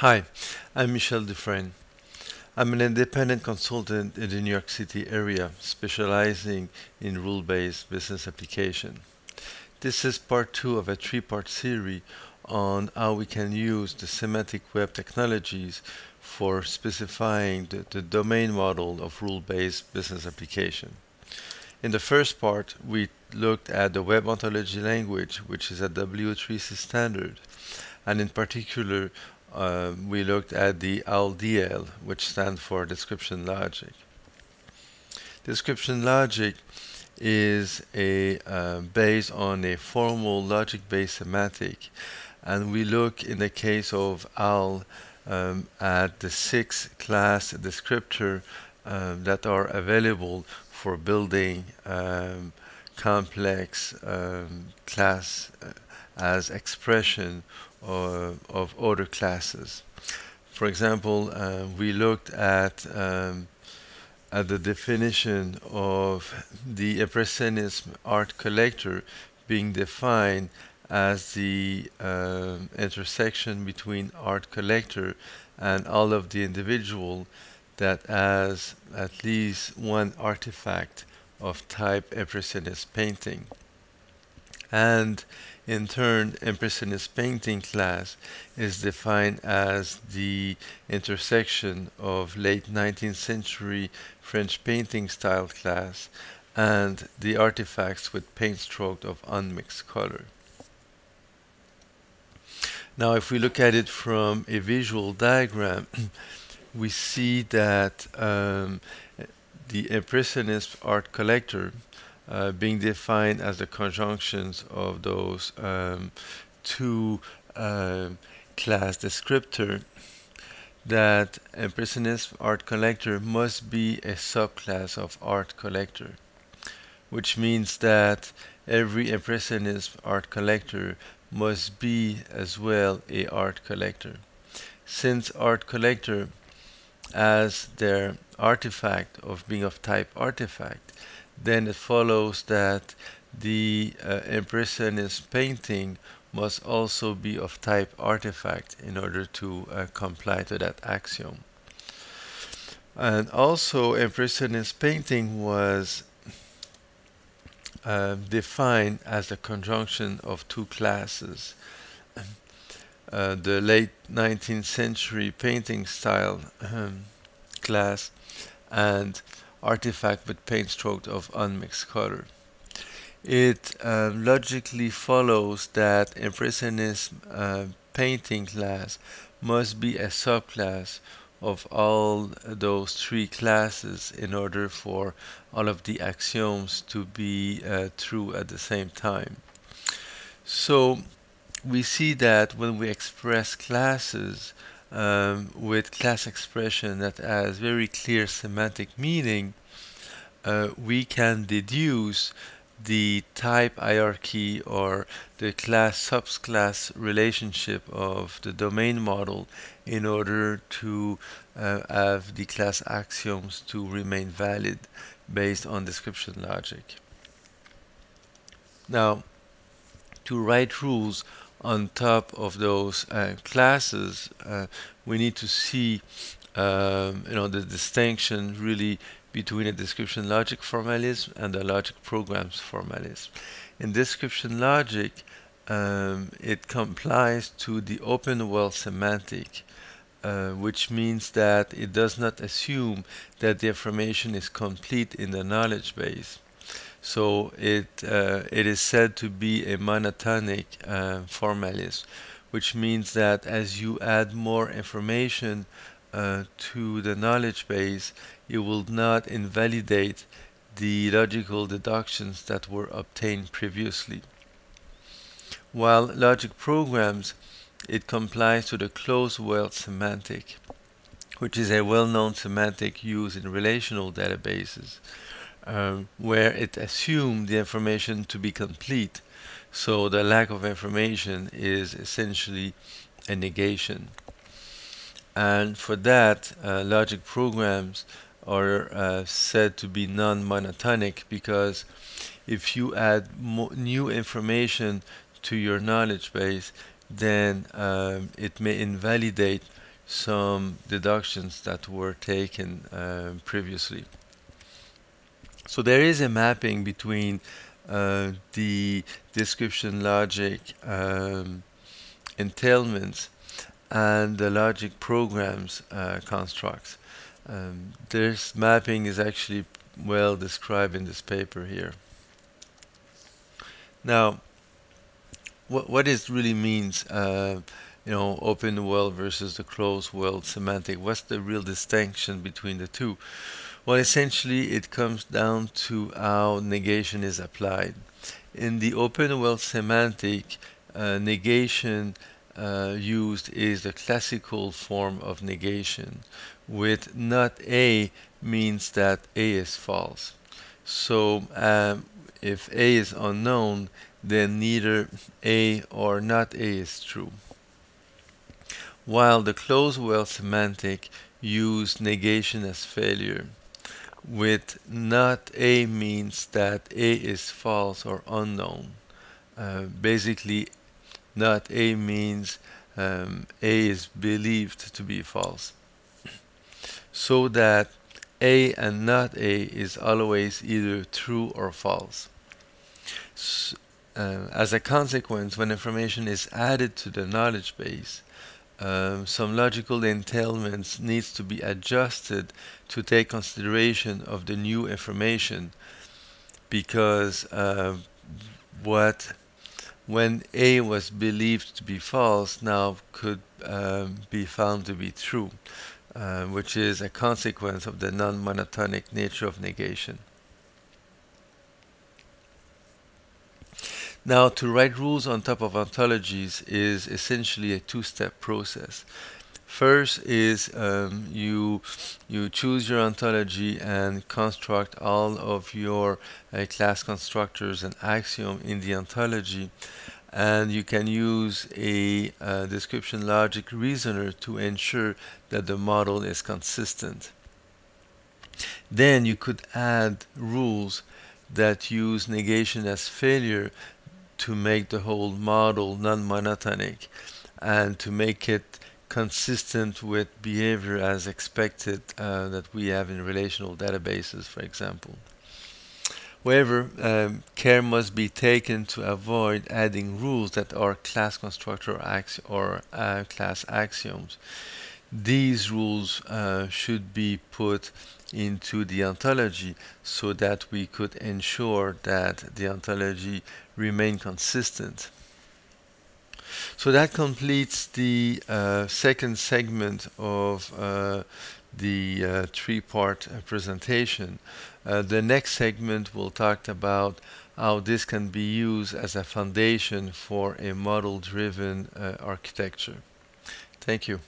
Hi, I'm Michel Dufresne. I'm an independent consultant in the New York City area specializing in rule-based business application. This is part two of a three-part series on how we can use the semantic web technologies for specifying the, the domain model of rule-based business application. In the first part, we looked at the web ontology language, which is a W3C standard, and in particular uh, we looked at the OWL-DL, which stands for description logic. Description logic is a uh, based on a formal logic-based semantic, and we look in the case of AL um, at the six class descriptor um, that are available for building um, complex um, class uh, as expression uh, of other classes. For example, uh, we looked at um, at the definition of the impressionism art collector being defined as the uh, intersection between art collector and all of the individual that has at least one artifact of type impressionist painting. And in turn, Impressionist painting class is defined as the intersection of late 19th century French painting style class and the artifacts with paint stroke of unmixed color. Now, if we look at it from a visual diagram, we see that um, the Impressionist art collector uh, being defined as the conjunctions of those um, two uh, class descriptor that impressionist art collector must be a subclass of art collector which means that every impressionist art collector must be as well a art collector. Since art collector as their artifact of being of type artifact then it follows that the uh, Impressionist painting must also be of type artifact in order to uh, comply to that axiom. And also Impressionist painting was uh, defined as a conjunction of two classes. Uh, the late 19th century painting style um, class and artifact with paint stroked of unmixed color. It uh, logically follows that Impressionism uh, painting class must be a subclass of all those three classes in order for all of the axioms to be uh, true at the same time. So we see that when we express classes, um, with class expression that has very clear semantic meaning, uh, we can deduce the type hierarchy or the class subclass relationship of the domain model in order to uh, have the class axioms to remain valid based on description logic. Now, to write rules on top of those uh, classes, uh, we need to see um, you know the distinction really between a description logic formalism and a logic programs formalism. In description logic, um, it complies to the open world semantic, uh, which means that it does not assume that the information is complete in the knowledge base. So it uh, it is said to be a monotonic uh, formalism, which means that as you add more information uh, to the knowledge base, you will not invalidate the logical deductions that were obtained previously. While logic programs, it complies to the closed world semantic, which is a well-known semantic used in relational databases um, where it assumed the information to be complete. So the lack of information is essentially a negation. And for that, uh, logic programs are uh, said to be non-monotonic because if you add new information to your knowledge base, then um, it may invalidate some deductions that were taken uh, previously. So there is a mapping between uh, the description logic um, entailments and the logic programs uh, constructs. Um, this mapping is actually well described in this paper here. Now, what what it really means, uh, you know, open world versus the closed world semantic. What's the real distinction between the two? Well, essentially, it comes down to how negation is applied. In the open world semantic, uh, negation uh, used is the classical form of negation, with not A means that A is false. So um, if A is unknown, then neither A or not A is true. While the closed world semantic use negation as failure, with not A means that A is false or unknown. Uh, basically, not A means um, A is believed to be false. So that A and not A is always either true or false. So, uh, as a consequence, when information is added to the knowledge base, um, some logical entailments needs to be adjusted to take consideration of the new information because uh, what when A was believed to be false now could um, be found to be true, uh, which is a consequence of the non-monotonic nature of negation. Now, to write rules on top of ontologies is essentially a two-step process. First is um, you you choose your ontology and construct all of your uh, class constructors and axiom in the ontology and you can use a uh, description logic reasoner to ensure that the model is consistent. Then you could add rules that use negation as failure to make the whole model non-monotonic and to make it consistent with behavior as expected uh, that we have in relational databases, for example. However, um, care must be taken to avoid adding rules that are class constructor or uh, class axioms. These rules uh, should be put into the ontology so that we could ensure that the ontology remain consistent. So that completes the uh, second segment of uh, the uh, three-part uh, presentation. Uh, the next segment will talk about how this can be used as a foundation for a model-driven architecture. Thank you.